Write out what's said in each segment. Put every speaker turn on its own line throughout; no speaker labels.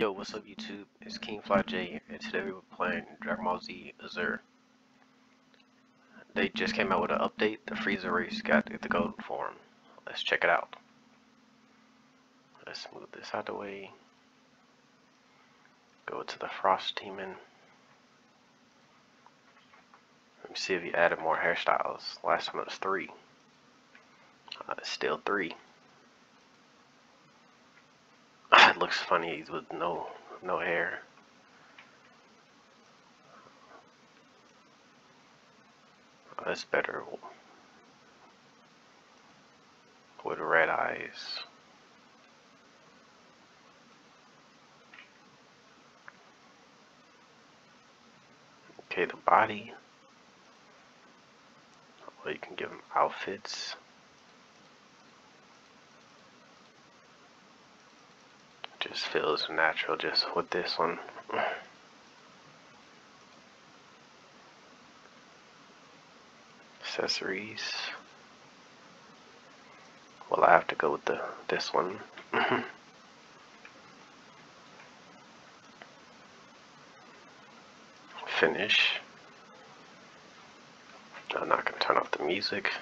Yo, what's up YouTube? It's King Fly Jay, and today we're playing Dragon Ball Z Azure. They just came out with an update. The Frieza race got the golden form. Let's check it out. Let's move this out of the way. Go to the Frost Demon. Let me see if he added more hairstyles. Last time it was three. Uh, it's still three. It looks funny with no no hair. That's better with red eyes. Okay, the body. Well, you can give them outfits. Just feels natural just with this one. Accessories. Well, I have to go with the this one. Finish. I'm not gonna turn off the music.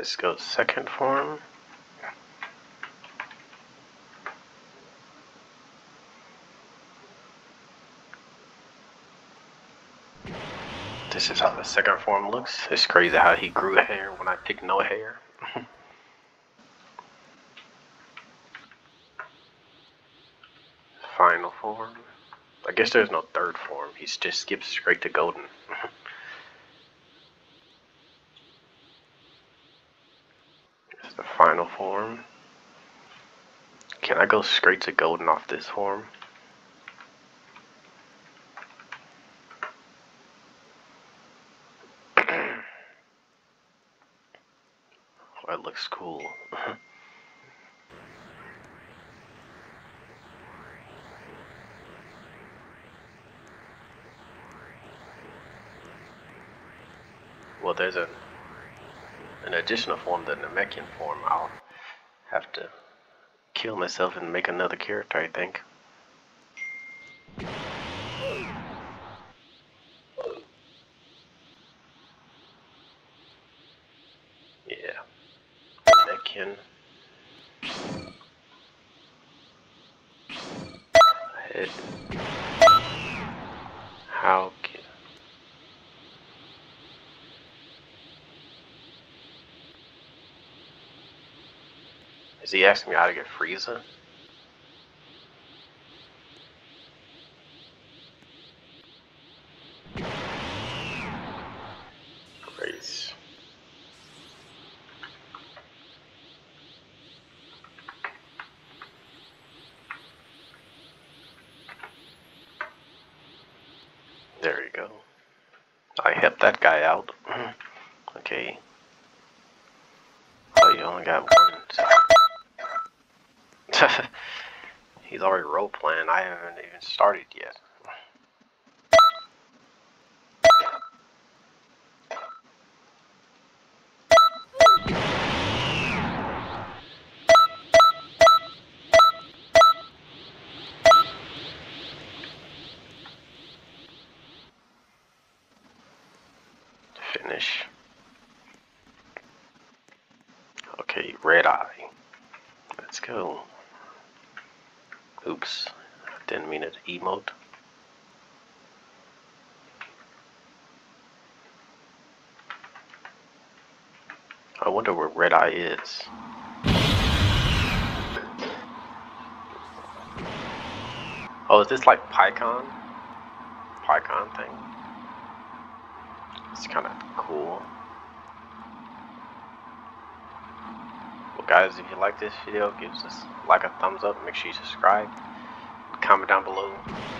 Let's go second form. This is how the second form looks. It's crazy how he grew hair when I picked no hair. Final form. I guess there's no third form. He just skips straight to golden. Final form. Can I go straight to golden off this form? it looks cool. well, there's a an additional form, the Namekian form, I'll have to kill myself and make another character, I think. Yeah. Namekian. Head. How Is he asking me how to get Frieza? Grace. There you go. I helped that guy out. okay. Oh, you only got one. He's already role playing. I haven't even started yet. Finish. Okay, red eye. Let's go. Oops, didn't mean it emote. I wonder where Red Eye is. Oh, is this like PyCon? PyCon thing? It's kind of cool. Guys, if you like this video, give us like a thumbs up. Make sure you subscribe. Comment down below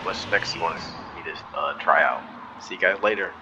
what's next you want me to uh, try out. See you guys later.